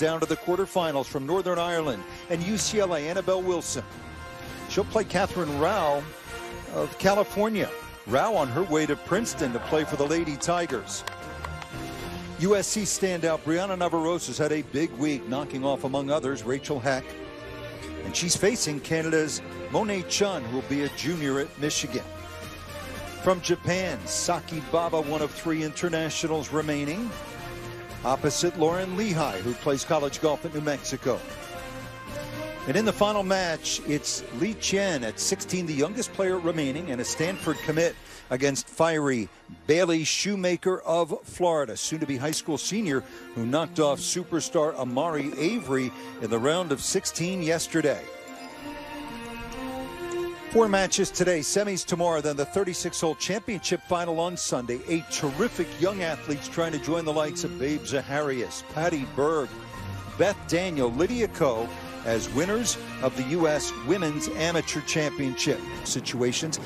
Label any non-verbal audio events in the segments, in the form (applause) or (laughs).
down to the quarterfinals from Northern Ireland and UCLA Annabel Wilson. She'll play Catherine Rao of California. Rao on her way to Princeton to play for the Lady Tigers. USC standout Brianna Navarrosa has had a big week, knocking off, among others, Rachel Heck. And she's facing Canada's Monet Chun, who will be a junior at Michigan. From Japan, Saki Baba, one of three internationals remaining, opposite Lauren Lehigh, who plays college golf at New Mexico. And in the final match, it's Lee Chen at 16, the youngest player remaining, and a Stanford commit against fiery Bailey Shoemaker of Florida, soon to be high school senior, who knocked off superstar Amari Avery in the round of 16 yesterday. Four matches today, semis tomorrow, then the 36 hole championship final on Sunday. Eight terrific young athletes trying to join the likes of Babe Zaharias, Patty Berg, Beth Daniel, Lydia Ko as winners of the U.S. Women's Amateur Championship situations.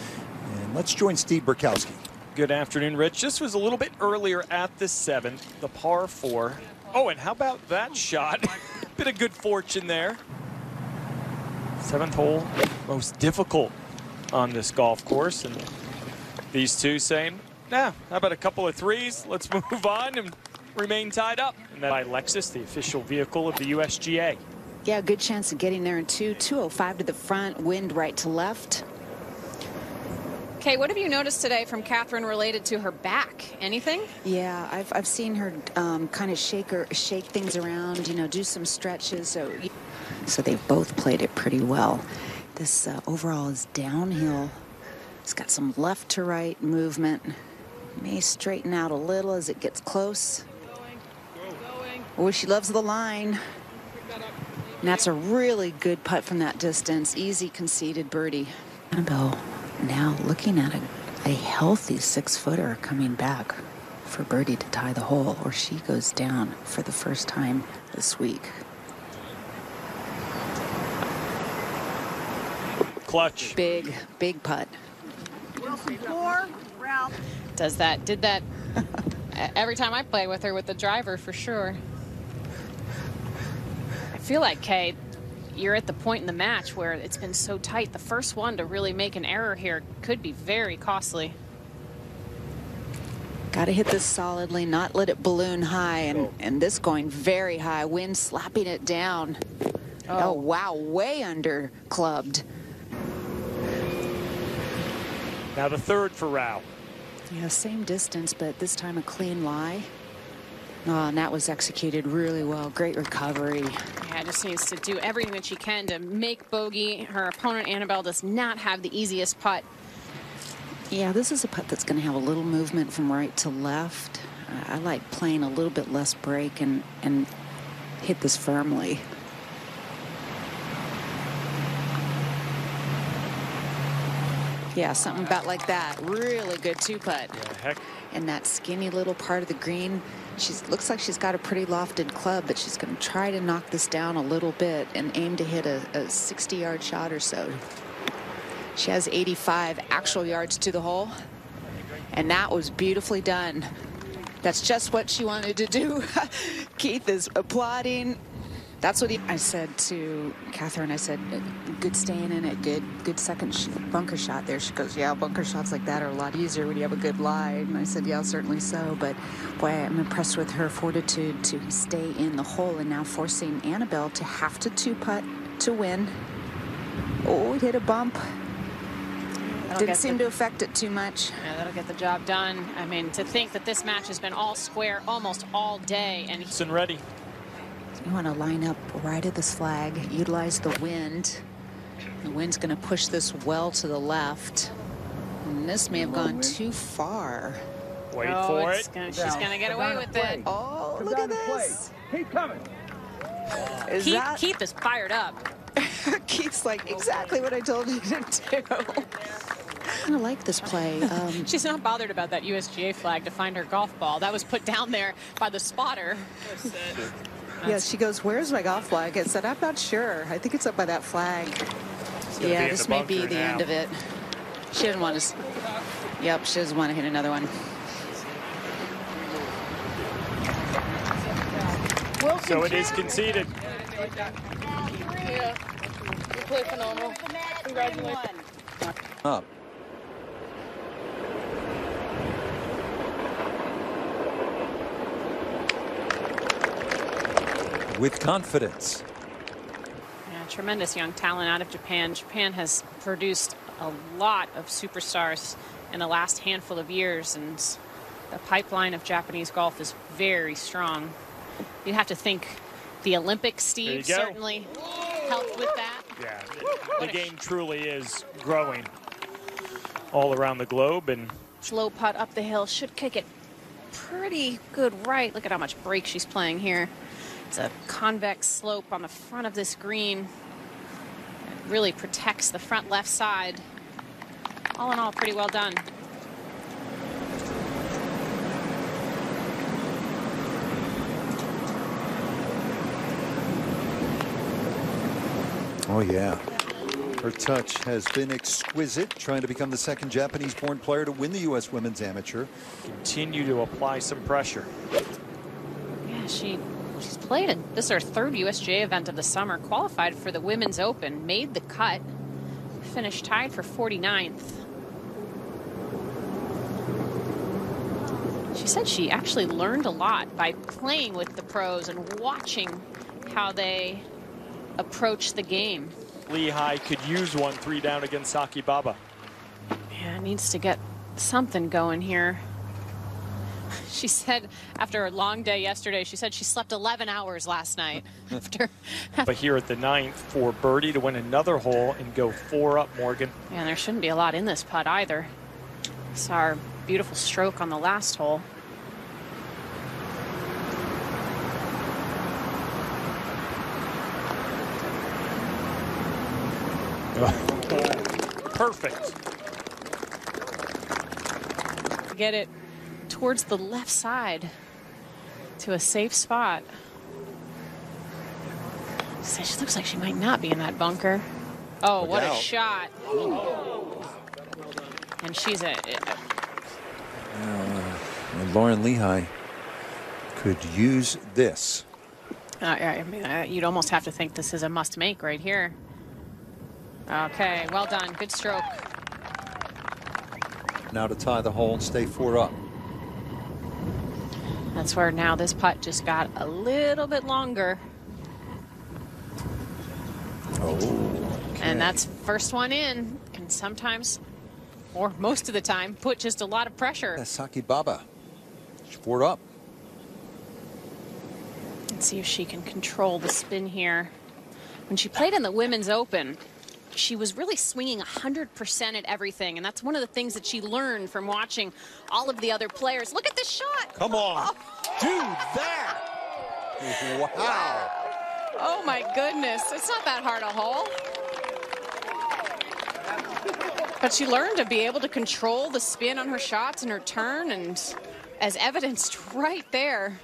And let's join Steve Burkowski. Good afternoon, Rich. This was a little bit earlier at the seventh, the par four. Oh, and how about that shot? (laughs) Bit of good fortune there. Seventh hole, most difficult on this golf course. And these two saying, nah, how about a couple of threes? Let's (laughs) move on and remain tied up. And then by Lexus, the official vehicle of the USGA. Yeah, good chance of getting there in two. 205 to the front, wind right to left. Okay, what have you noticed today from Catherine related to her back? Anything? Yeah, I've, I've seen her um, kind of shake her, shake things around, you know, do some stretches. So, so they've both played it pretty well. This uh, overall is downhill. It's got some left to right movement. May straighten out a little as it gets close. Oh, she loves the line. And that's a really good putt from that distance. Easy conceded birdie. Annabel now looking at a, a healthy six footer coming back for birdie to tie the hole, or she goes down for the first time this week. Clutch. Big, big putt. Does that, did that (laughs) every time I play with her with the driver for sure. I feel like, Kay, you're at the point in the match where it's been so tight. The first one to really make an error here could be very costly. Got to hit this solidly, not let it balloon high, and, oh. and this going very high. Wind slapping it down. Oh, oh wow, way under clubbed. Now the third for Rao. Yeah, same distance, but this time a clean lie. Oh, and that was executed really well. Great recovery. Yeah, just needs to do everything that she can to make bogey. Her opponent, Annabel, does not have the easiest putt. Yeah, this is a putt that's going to have a little movement from right to left. I like playing a little bit less break and, and hit this firmly. Yeah, something about like that. Really good two putt. Yeah, heck. And that skinny little part of the green she looks like she's got a pretty lofted club, but she's going to try to knock this down a little bit and aim to hit a, a 60 yard shot or so. She has 85 actual yards to the hole. And that was beautifully done. That's just what she wanted to do. (laughs) Keith is applauding. That's what he, I said to Catherine. I said, good staying in it, good good second sh bunker shot there. She goes, yeah, bunker shots like that are a lot easier when you have a good lie. And I said, yeah, certainly so. But boy, I'm impressed with her fortitude to stay in the hole and now forcing Annabel to have to two putt to win. Oh, it hit a bump. That'll Didn't seem the, to affect it too much. Yeah, that'll get the job done. I mean, to think that this match has been all square almost all day. And he's ready. You want to line up right at this flag, utilize the wind. The wind's going to push this well to the left. And this may have gone too far. Wait oh, for it. Gonna, she's going to get away with it. Oh, look at this. Keep coming. Is Keith, that... Keith is fired up. (laughs) Keith's like, exactly what I told you to do. I kind of like this play. Um, (laughs) She's not bothered about that USGA flag to find her golf ball. That was put down there by the spotter. Yeah, she goes, where's my golf flag? I said, I'm not sure. I think it's up by that flag. Yeah, this may be the now. end of it. She doesn't want to. Yep, she doesn't want to hit another one. So it is conceded. Yeah. You play phenomenal. Congratulations. Up. With confidence. Yeah, tremendous young talent out of Japan. Japan has produced a lot of superstars in the last handful of years, and the pipeline of Japanese golf is very strong. You'd have to think the Olympics, Steve, certainly helped with that. Yeah, the game truly is growing all around the globe, and Slow putt up the hill should kick it pretty good right. Look at how much break she's playing here. It's a convex slope on the front of this green. It really protects the front left side. All in all, pretty well done. Oh, yeah. Her touch has been exquisite, trying to become the second Japanese born player to win the U.S. Women's Amateur. continue to apply some pressure. Yeah, she she's played in this is her third USGA event of the summer. Qualified for the Women's Open, made the cut, finished tied for 49th. She said she actually learned a lot by playing with the pros and watching how they approach the game. Lehigh could use one three down against Saki Baba. Yeah, needs to get something going here. (laughs) She said after a long day yesterday, she said she slept 11 hours last night. (laughs) (laughs) after, But here at the ninth, for Birdie to win another hole and go four up, Morgan. yeah, and there shouldn't be a lot in this putt either. Saw our beautiful stroke on the last hole. Perfect. Get it towards the left side to a safe spot. So She looks like she might not be in that bunker. Oh, Look what a out. shot. And she's a, And Lauren Lehigh could use this. Uh, I mean, uh, you'd almost have to think this is a must make right here. Okay, well done. Good stroke. Now to tie the hole and stay four up. That's where now this putt just got a little bit longer. Oh. And that's first one in. Can sometimes, or most of the time, put just a lot of pressure. That's Saki Baba. She's up. Let's see if she can control the spin here. When she played in the Women's Open, she was really swinging 100% at everything. And that's one of the things that she learned from watching all of the other players. Look at this shot. Come on. Oh. Do that. Wow. Oh my goodness. It's not that hard a hole. But she learned to be able to control the spin on her shots and her turn, and as evidenced (laughs) right there.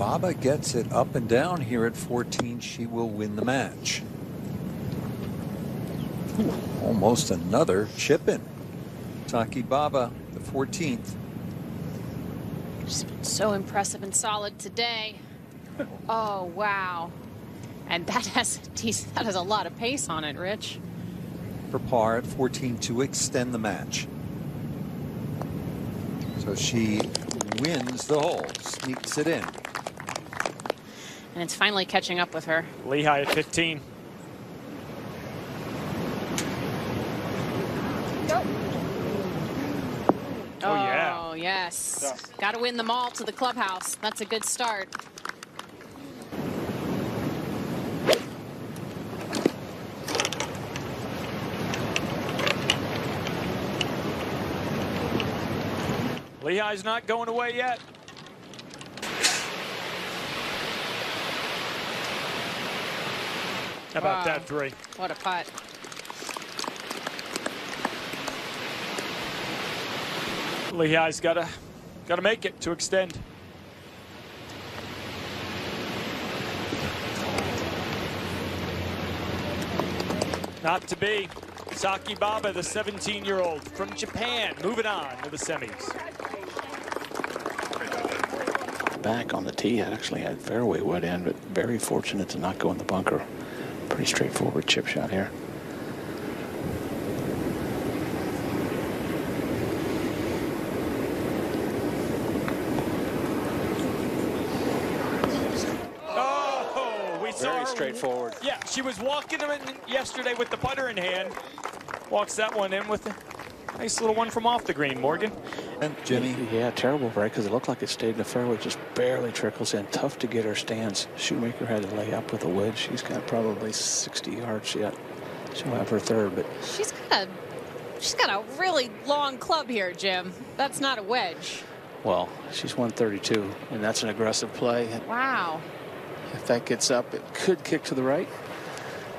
All right, if Baba gets it up and down here at 14, she will win the match. Ooh, almost another chip in. Saki Baba, the 14th. She's been so impressive and solid today. (laughs) Oh, wow. And that has, geez, that has a lot of pace on it, Rich. for par at 14 to extend the match. So she wins the hole, sneaks it in. And it's finally catching up with her. Lehigh at 15. Oh, oh yeah. Oh, yes. Got to win them all to the clubhouse. That's a good start. Lehigh's not going away yet. How about Wow. that three? What a putt. Lehigh's got to got to make it to extend. Not to be. Saki Baba, the 17-year-old from Japan, moving on to the semis. back on the tee. It actually had fairway wet end, but very fortunate to not go in the bunker. Pretty straightforward chip shot here. Oh, we saw Very straightforward. Yeah, she was walking him in yesterday with the putter in hand. Walks that one in with a nice little one from off the green, Morgan. And Jimmy, Yeah, terrible break because it looked like it stayed in the fairway, just barely trickles in. Tough to get her stance. Shoemaker had to lay up with a wedge. She's got probably 60 yards yet. She'll have her third, but She's got a she's got a really long club here, Jim. That's not a wedge. well, she's 132, and that's an aggressive play. Wow. If that gets up, it could kick to the right.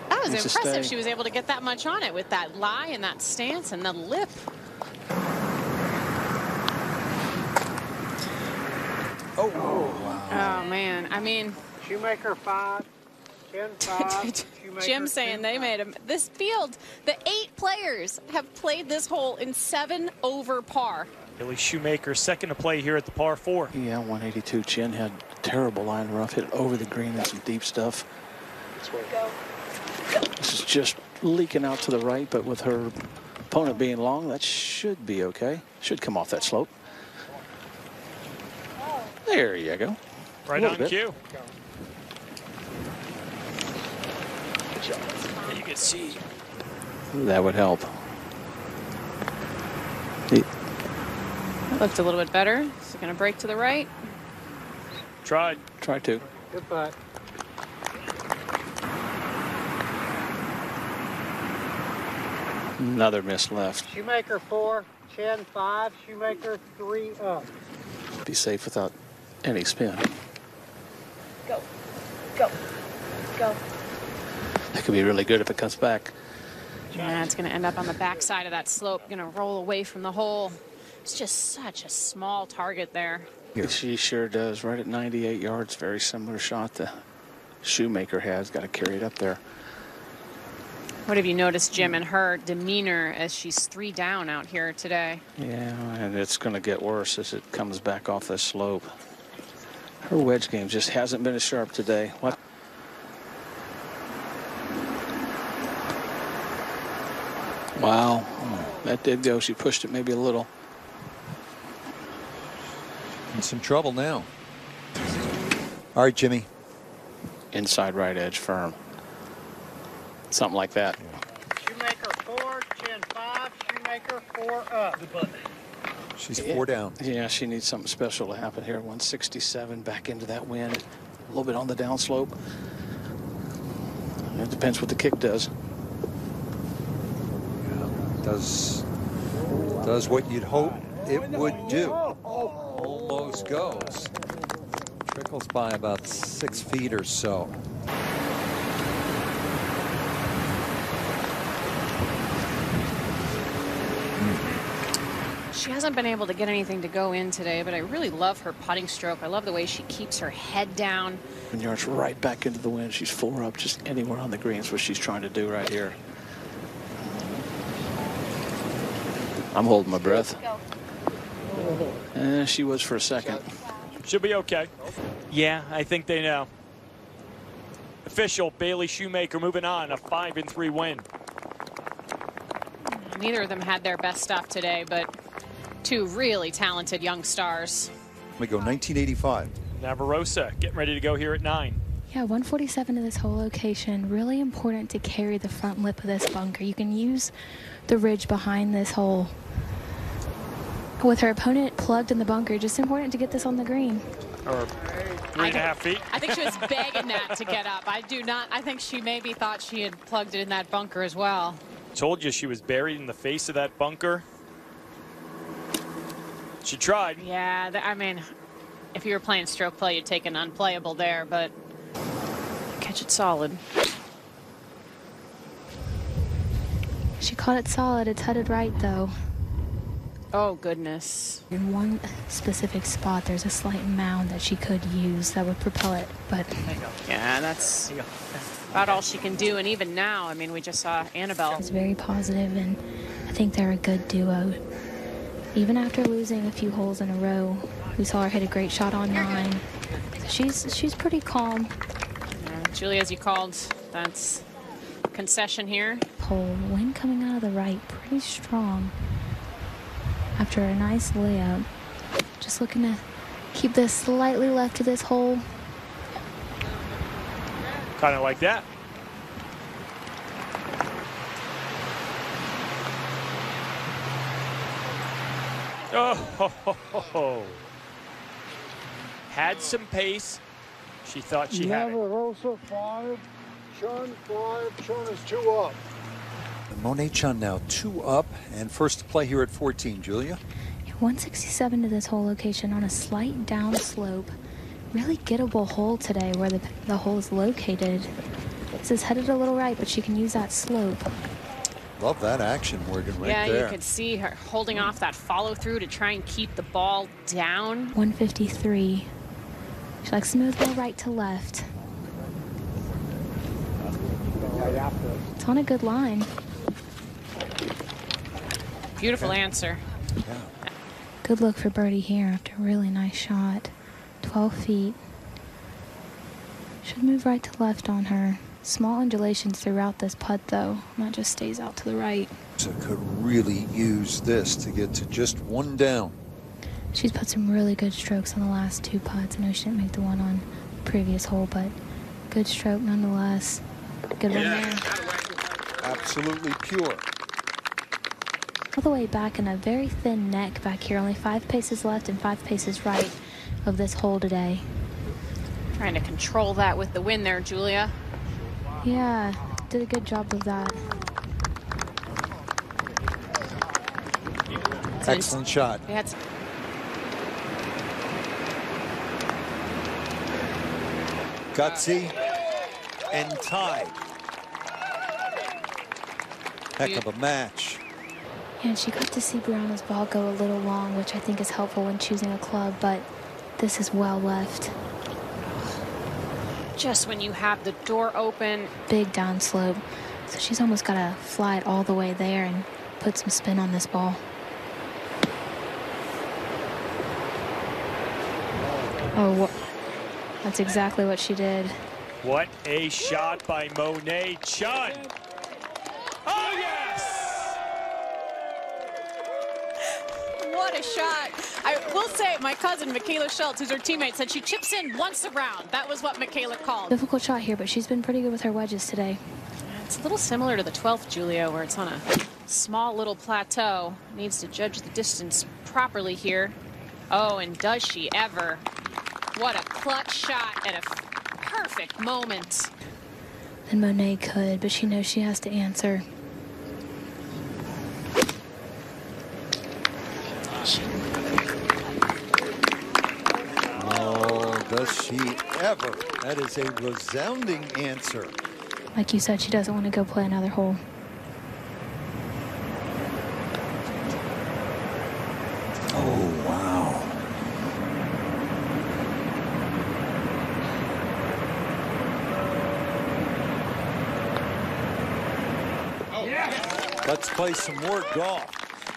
That was impressive. She was able to get that much on it with that lie and that stance and the lip. Oh, wow. Oh man, I mean, Shoemaker five, Chin (laughs) Jim saying they five. made him. This field, the eight players have played this hole in seven over par. Bailey Shoemaker, second to play here at the par four. Yeah, 182. Chin had terrible line rough, hit over the green and some deep stuff. This is just leaking out to the right, but with her opponent being long, that should be okay. Should come off that slope. There you go. Right on bit. cue. You can see That would help. The- That looked a little bit better. Is it going to break to the right? tried. Try to. Good putt. Another miss left. Shoemaker four, Chin five, Shoemaker three up. Be safe without any spin. Go. Go. Go. That could be really good if it comes back. Yeah, it's going to end up on the backside of that slope. Going to roll away from the hole. It's just such a small target there. She sure does. Right at 98 yards. Very similar shot the Shoemaker has. Got to carry it up there. What have you noticed, Jim, in her demeanor as she's three down out here today? Yeah, and it's going to get worse as it comes back off this slope. Her wedge game just hasn't been as sharp today. What? Wow, that did go. She pushed it maybe a little. in some trouble now. All right, Jimmy. Inside right edge firm. Something like that. Shoemaker four, Chin five, Shoemaker four up. She's four down. Yeah, she needs something special to happen here. 167 back into that wind. A little bit on the downslope. It depends what the kick does. Does does what you'd hope it would do. Almost goes. Trickles by about six feet or so. She hasn't been able to get anything to go in today, but I really love her putting stroke. I love the way she keeps her head down. And yards right back into the wind. She's four up just anywhere on the greens, what she's trying to do right here. I'm holding my breath. And she was for a second. She'll be okay. Yeah, I think they know. Official Bailey Shoemaker moving on, a five and three win. Neither of them had their best stuff today, but two really talented young stars. We go 1985. Navarrosa getting ready to go here at nine. Yeah, 147 to this whole location. Really important to carry the front lip of this bunker. You can use the ridge behind this hole. With her opponent plugged in the bunker, just important to get this on the green. Or three and a half feet. I think she was begging that to get up. I do not. I think she maybe thought she had plugged it in that bunker as well. Told you she was buried in the face of that bunker. She tried. Yeah, th- I mean, if you were playing stroke play, you'd take an unplayable there, but catch it solid. She caught it solid. It's headed right, though. Oh, goodness. In one specific spot, there's a slight mound that she could use that would propel it, but Yeah, that's about all she can do. And even now, I mean, we just saw Annabel. it's very positive, and I think they're a good duo. Even after losing a few holes in a row, we saw her hit a great shot on nine. She's she's pretty calm. Uh, Julia, as you called, that's concession here. Pole wind coming out of the right, pretty strong. After a nice layup, just looking to keep this slightly left to this hole. Kind of like that. Oh, ho, ho, ho, ho. had some pace. She thought she had it. Navarrosa five, Chun five, Chun is two up. Monet Chun now two up and first to play here at 14, Julia. 167 to this hole location on a slight down slope. Really gettable hole today where the, the hole is located. This is headed a little right, but she can use that slope. Love that action, Morgan, right yeah, there. you could see her holding off that follow through to try and keep the ball down. 153. She likes to move the ball right to left. It's on a good line. Beautiful answer. Good look for birdie here after a really nice shot. 12 feet. Should move right to left on her. Small undulations throughout this putt though, not just stays out to the right. So could really use this to get to just one down. She's put some really good strokes on the last two putts. I know she didn't make the one on the previous hole, but good stroke nonetheless. Good one there. Absolutely pure. All the way back in a very thin neck back here. Only five paces left and five paces right of this hole today. Trying to control that with the wind there, Julia. Yeah, did a good job of that. Excellent shot. We Gutsy and tied. Heck of a match. And she got to see Brianna's ball go a little long, which I think is helpful when choosing a club, but this is well left. Just when you have the door open. Big downslope. So she's almost got to fly it all the way there and put some spin on this ball. Oh, wha- that's exactly what she did. What a shot by Monet Chun. Oh, yes! What a shot. I will say, my cousin, Michaela Schultz, who's her teammate, said she chips in once around. That was what Michaela called. Difficult shot here, but she's been pretty good with her wedges today. It's a little similar to the 12th, Julia, where it's on a small little plateau. Needs to judge the distance properly here. Oh, and does she ever. What a clutch shot at a perfect moment. And Monet could, but she knows she has to answer. Does she ever? That is a resounding answer. Like you said, she doesn't want to go play another hole. Oh, wow. Let's play some more golf.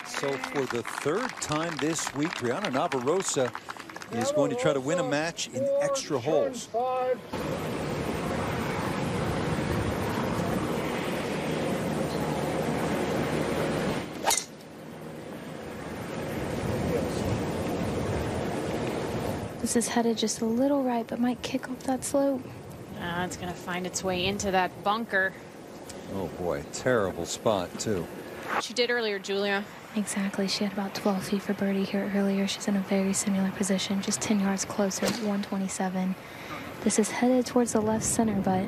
So for the third time this week, Brianna Navarrosa is going to try to win a match in extra holes. This is headed just a little right, but might kick off that slope. Uh, it's going to find its way into that bunker. Oh boy, terrible spot too. She did earlier, Julia. Exactly. She had about 12 feet for birdie here earlier. She's in a very similar position, just 10 yards closer at 127. This is headed towards the left center, but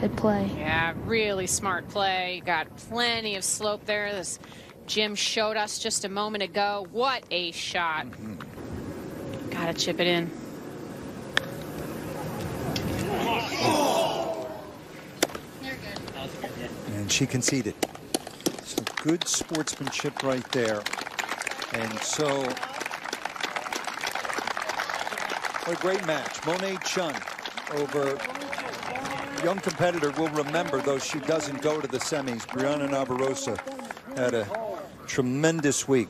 good play. Yeah, really smart play. Got plenty of slope there. This Jim showed us just a moment ago. What a shot. Mm-hmm. Gotta chip it in. And she conceded. Good sportsmanship right there. And so, what a great match. Monet Chun over young competitor will remember, though she doesn't go to the semis. Brianna Navarrosa had a tremendous week.